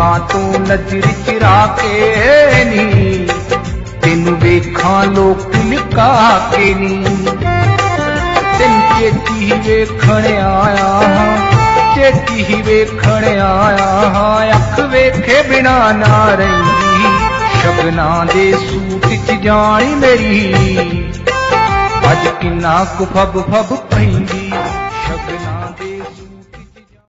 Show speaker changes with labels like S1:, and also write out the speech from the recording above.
S1: ਲੋਕਾਂ ਤੋਂ ਨਜ਼ਰ ਚਿਰਾ ਕੇ ਨੀ ਤੈਨੂੰ ਵੇਖਾਂ ਲੋਕ ਲੁਕਾ ਕੇ ਨੀ ਤੈਨੂੰ ਚੇਤੀ ਵੇਖਣ ਆਇਆ ਹਾਂ ਚੇਤੀ ਵੇਖਣ ਆਇਆ ਹਾਂ ਅੱਖ ਵੇਖੇ ਬਿਨਾ ਨਾ ਰਹਿੰਦੀ ਸ਼ਗਨਾਂ ਦੇ ਸੂਟ 'ਚ ਜਾਣੀ ਮੇਰੀ ਅੱਜ ਕਿੰਨਾ ਕੁ ਫਬ ਫਬ ਪੈਂਦੀ